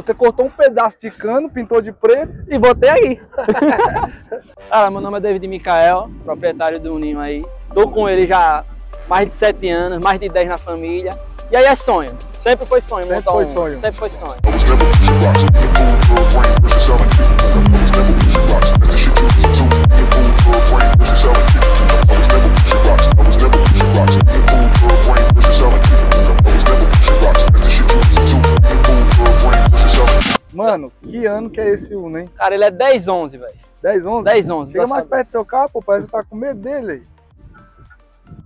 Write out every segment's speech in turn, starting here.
Você cortou um pedaço de cano, pintou de preto. E botei aí. Cara, meu nome é David Micael, proprietário do Ninho aí. Tô com ele já há mais de 7 anos, mais de 10 na família. E aí é sonho. Sempre foi sonho Sempre montar foi um. sonho. Sempre foi sonho. É esse Uno, hein? Cara, ele é 10, 11, velho. 10, 11? 10, 11. Chega mais perto do seu carro, pô, parece que tá com medo dele aí.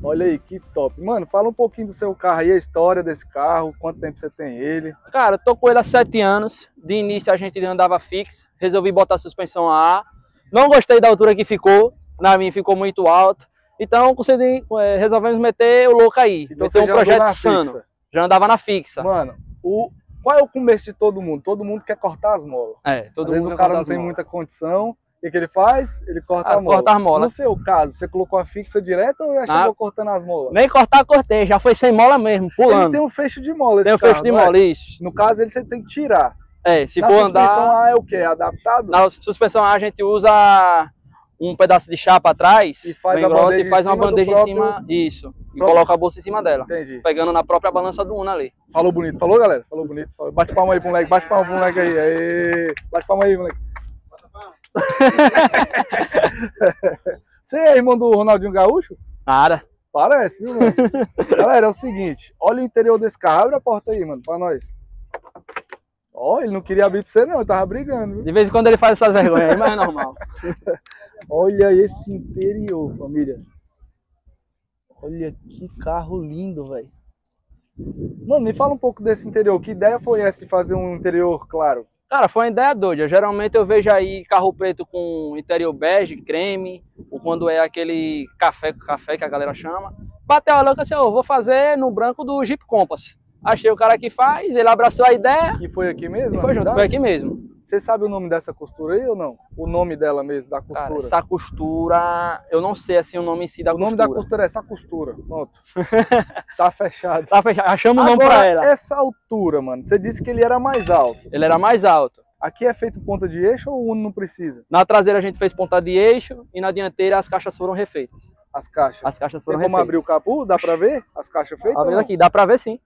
Olha aí, que top. Mano, fala um pouquinho do seu carro aí, a história desse carro, quanto tempo você tem ele. Cara, eu tô com ele há 7 anos. De início a gente andava fixo. Resolvi botar a suspensão a ar. Não gostei da altura que ficou. Na minha ficou muito alto. Então consegui, é, resolvemos meter o louco aí. Então meter um projeto sano. fixa. Já andava na fixa. Mano, o... qual é o começo de todo mundo? Todo mundo quer cortar as molas. É, todo Às vezes mundo o cara não tem muita condição. O que, ele faz? Ele corta Ah, a mola. corta as molas. No seu caso, você colocou a fixa direto ou já Ah. chegou cortando as molas? Nem cortar, cortei. Já foi sem mola mesmo, Ele pulando. tem um fecho de mola Tem o carro, fecho de é? mola, isso. No caso, ele você tem que tirar. É, se Na for suspensão andar. A é o quê? É adaptado? Na suspensão A a gente usa um pedaço de chapa atrás, E faz e faz uma bandeja em próprio- cima, isso, e próprio- coloca a bolsa em cima dela, Entendi. pegando na própria balança do Uno ali. Falou bonito. Falou, galera? Falou bonito. Falou. Bate palma aí pro moleque. Bate palma pro moleque aí. Aê. Bate palma aí, moleque. Você é irmão do Ronaldinho Gaúcho? Nada. Parece, viu, mano? Galera, é o seguinte. Olha o interior desse carro. Abre a porta aí, mano, pra nós. Ó, ele não queria abrir pra você, não. Ele tava brigando, viu? De vez em quando ele faz essas vergonhas aí, mas é normal. Olha esse interior, família. Olha que carro lindo, velho. Mano, me fala um pouco desse interior. Que ideia foi essa de fazer um interior claro? Cara, foi uma ideia doida. Geralmente eu vejo aí carro preto com interior bege, creme, ou quando é aquele café, café que a galera chama. Bateu a louca assim, ó, vou fazer no branco do Jeep Compass. Achei o cara que faz, ele abraçou a ideia E foi aqui mesmo? e foi junto, cidade? foi aqui mesmo. Você sabe o nome dessa costura aí ou não? O nome dela mesmo, da costura? Cara, essa costura, eu não sei assim o nome em si da o nome costura. da costura é essa costura. Pronto. tá fechado. Tá fechado, achamos o nome pra ela. essa altura, mano, você disse que ele era mais alto. Ele era mais alto. Aqui é feito ponta de eixo ou o Uno não precisa? Na traseira a gente fez ponta de eixo e na dianteira as caixas foram refeitas. As caixas. As caixas Tem foram como abrir o refeitas. capô? Dá pra ver as caixas feitas? ou Abrindo aqui, dá pra ver sim.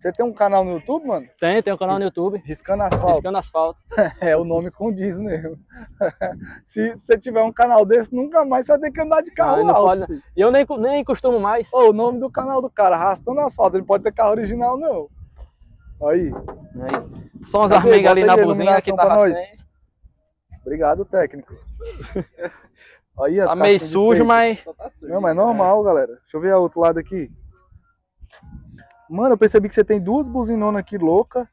Você tem um canal no YouTube, mano? Tem, tem um canal no YouTube, Riscando Asfalto. riscando asfalto. É, o nome condiz mesmo. Se você tiver um canal desse, nunca mais você vai ter que andar de carro não alto. pode. E eu nem, nem costumo mais. Ô, o nome do canal do cara, Arrastando Asfalto, ele pode ter carro original, não. Aí, Aí. Só umas Cadê? armigas ali na buzina que tá nós. sem. obrigado, técnico. Aí, as Tá meio sujo, mas Não, mas é normal, galera. Deixa eu ver o outro lado aqui. Mano, eu percebi que você tem duas buzinonas aqui louca.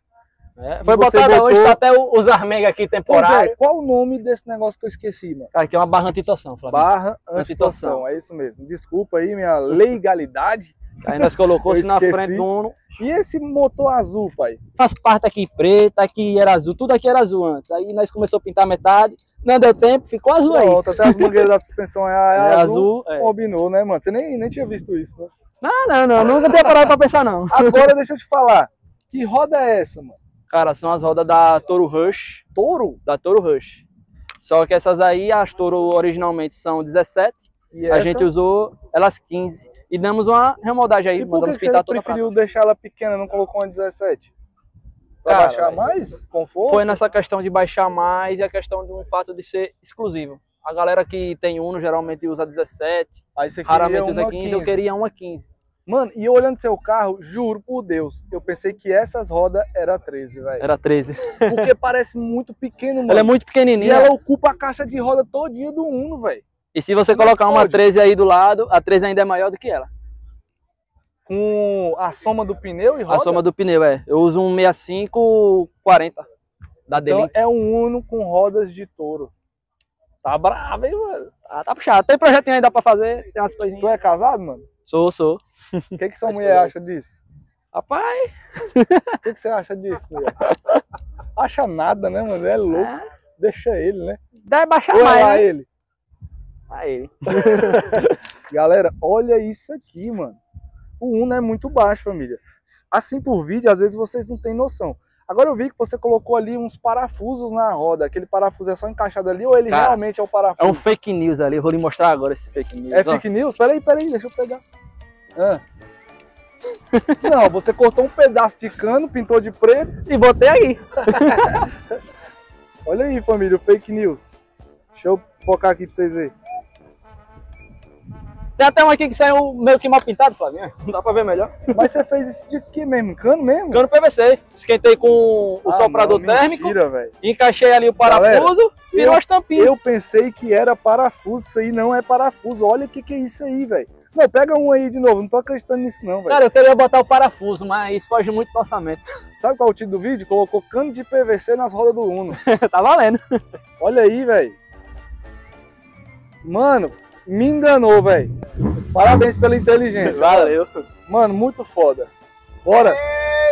É, foi botada botou- hoje, tá até os armega aqui Pois é, qual o nome desse negócio que eu esqueci, mano? Cara, aqui é uma barra antitoção, Flávio. Barra Antitoção. é isso mesmo. Desculpa aí minha legalidade. Aí nós colocamos na frente do Uno. E esse motor azul, pai? As partes aqui preta, aqui era azul, tudo aqui era azul antes. Aí nós começamos a pintar metade, não deu tempo, ficou azul aí. Pronto, até as mangueiras da suspensão é, é É azul. azul, é. Combinou, né, mano? Você nem, nem tinha visto isso, né? Não, não, não, nunca tinha parado pra pensar não. Agora deixa eu te falar. Que roda é essa, mano? Cara, são as rodas da Toro Rush, Touro? da Toro Rush. Só que essas aí, as Toro originalmente são 17, E a essa? gente usou elas 15. E damos uma remoldagem aí, E por que que você pintar a preferiu deixar ela pequena, não colocou uma 17? Pra Cara, baixar mais? Conforto? Foi nessa questão de baixar mais e a questão de um fato de ser exclusivo. A galera que tem Uno geralmente usa 17, Aí você queria raramente usa uma 15, eu queria uma 15. Mano, e eu olhando seu carro, juro por Deus, eu pensei que essas rodas era 13, velho. Era 13. Porque parece muito pequeno, mano. Ela é muito E pequenininha. ela ocupa a caixa de roda todinha do Uno, velho. E se você que colocar uma pode? 13 aí do lado, a 13 ainda é maior do que ela. Com a soma do pneu e roda. A soma do pneu, é. Eu uso um 6540 da Então Delink. é um Uno com rodas de touro. Tá bravo, hein, mano? Ah, tá puxado. Tem projetinho dá pra fazer, tem umas coisinhas. Tu é casado, mano? Sou, sou. O que, que sua mulher acha disso? Rapaz, O que, que você acha disso, mulher? Acha nada, né, mano? É louco. ah, Deixa ele, né? deve baixar Ou é mais, lá né? ele? Aí. Galera, olha isso aqui, mano. O Uno é muito baixo, família. Assim por vídeo, às vezes vocês não têm noção. Agora eu vi que você colocou ali uns parafusos na roda. Aquele parafuso é só encaixado ali ou ele Cara, realmente é o parafuso? É um fake news ali, eu vou lhe mostrar agora esse fake news. É ó. fake news? Peraí, peraí, deixa eu pegar. Ah. Não, você cortou um pedaço de cano, pintou de preto. E botei aí. Olha aí, família, o fake news. Deixa eu focar aqui pra vocês verem. Tem até um aqui que saiu meio que mal pintado, Flavinho. Não dá pra ver melhor. Mas você fez isso de que mesmo? Cano mesmo? Cano PVC. Esquentei com o Ah, soprador não, térmico, Mentira, velho. encaixei ali o parafuso, virou as tampinhas. Eu pensei que era parafuso, isso aí não é parafuso. Olha o que, que é isso aí, velho. Não, pega um aí de novo, não tô acreditando nisso não, velho. Cara, eu queria botar o parafuso, mas foge muito do orçamento. Sabe qual é o título do vídeo? Colocou cano de PVC nas rodas do Uno. tá valendo. Olha aí, velho. Mano, me enganou, velho. Parabéns pela inteligência. Valeu. Mano, muito foda. Bora.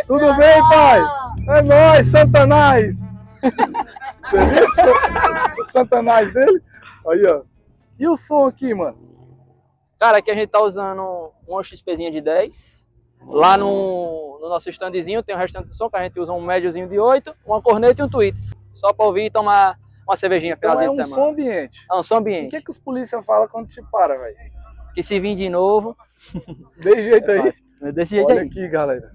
Tudo bem, pai? É nóis, Santanás. Você viu o Santanás dele? Aí, ó. E o som aqui, mano? Cara, aqui a gente tá usando uma XPzinha de 10. Lá no, no nosso standzinho tem o restante do som, que a gente usa um médiozinho de 8, uma corneta e um tweet. Só pra ouvir e tomar uma cervejinha Então é finalzinho um de semana. som ambiente. É um som O ambiente. que, que os polícia falam quando te para, velho? Que se vir de novo, Desse jeito aí. é desse jeito Olha aí. aqui, galera.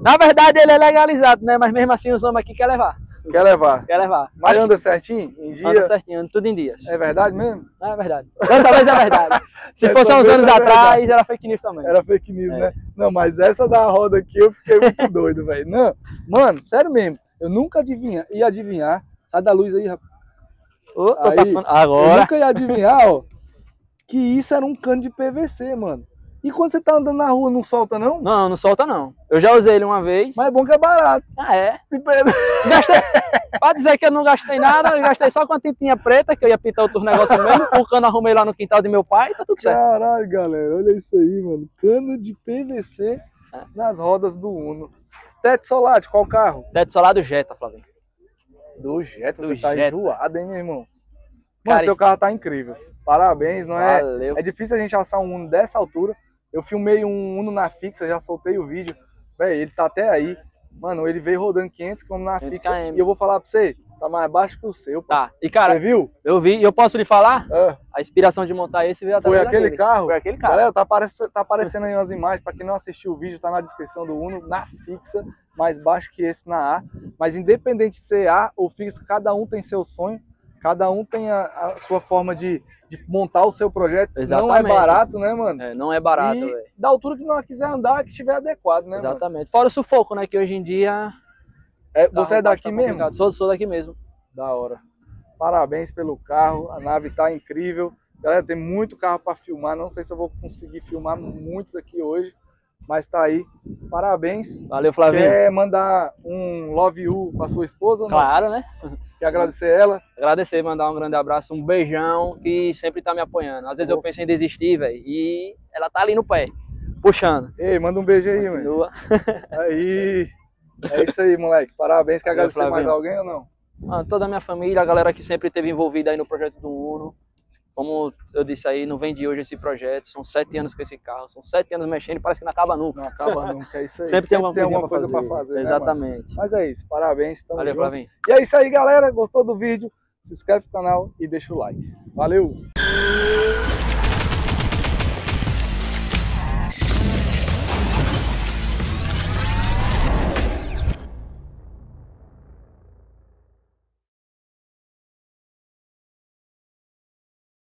Na verdade ele é legalizado, né? Mas mesmo assim os homens aqui quer levar. Quer levar? Quer levar. Mas anda certinho? Em dia? Anda certinho, anda tudo em dias. É verdade mesmo? É verdade. Dessa vez é verdade. Se Dessa fosse há uns anos é atrás, era fake news também. Era fake news, É. né? Não, mas essa da roda aqui eu fiquei muito doido, velho. Não, mano, sério mesmo. Eu nunca adivinha, ia adivinhar. Sai da luz aí, rapaz. Ô, Aí, tapando- Eu Agora. nunca ia adivinhar, ó, que isso era um cano de PVC, mano. E quando você tá andando na rua, não solta, não? Não, não solta não. Eu já usei ele uma vez. Mas é bom que é barato. Ah, é? Se. Gastei. Pra dizer que eu não gastei nada, eu gastei só com a tintinha preta, que eu ia pintar outros negócios mesmo. O cano arrumei lá no quintal de meu pai, tá tudo certo. Caralho, galera, olha isso aí, mano. Cano de PVC nas rodas do Uno. Teto solar, de qual carro? Teto solar do Jetta, Flavinho. Do Jetta, Do você tá Jetta. enjoado, hein, meu irmão? Mano, Cara, seu carro tá incrível. Parabéns, não é? Valeu. É difícil a gente assar um Uno dessa altura. Eu filmei um Uno na fixa, já soltei o vídeo. Véi, ele tá até aí. Mano, ele veio rodando 500 km na 500 fixa. E eu vou falar pra você, tá mais baixo que o seu. pô. Tá. E Você cara, viu? eu vi, e eu posso lhe falar? Ah, A inspiração de montar esse veio foi aquele daquele. carro? Foi aquele carro. Galera, tá, aparecendo, tá aparecendo aí umas imagens. Pra quem não assistiu o vídeo, tá na descrição do Uno, na fixa, mais baixo que esse na A. Mas independente de ser A ou fixa, cada um tem seu sonho. Cada um tem a, a sua forma de, de montar o seu projeto. Não é Exatamente. barato, né, mano? É, não é barato, e da altura que nós quiser andar, que estiver adequado, né, mano? Exatamente. Fora o sufoco, né? Que hoje em dia. É, tá você é daqui tá mesmo? Sou, sou daqui mesmo. Da hora. Parabéns pelo carro, a nave tá incrível. Galera, tem muito carro para filmar. Não sei se eu vou conseguir filmar muitos aqui hoje, mas tá aí. Parabéns. Valeu, Flavinho. Quer mandar um love you pra sua esposa? Claro, né? Quer agradecer ela? Agradecer, mandar um grande abraço, um beijão, que sempre tá me apoiando. Às vezes eu penso em desistir, velho, e ela tá ali no pé, puxando. Ei, manda um beijo aí, mano. Aí. É isso aí, moleque. Parabéns. Quer agradecer mais alguém ou não? Mano, toda a minha família, a galera que sempre esteve envolvida aí no projeto do Uno. Como eu disse aí, não vem de hoje esse projeto. São sete anos com esse carro, são sete anos mexendo e parece que não acaba nunca. Não acaba nunca, é isso aí. Sempre, tem alguma, alguma coisa coisa pra fazer. né? Exatamente. Mas é isso, parabéns. Tamo Valeu, junto. Flavinho. E é isso aí, galera. Gostou do vídeo? Se inscreve no canal e deixa o like. Valeu!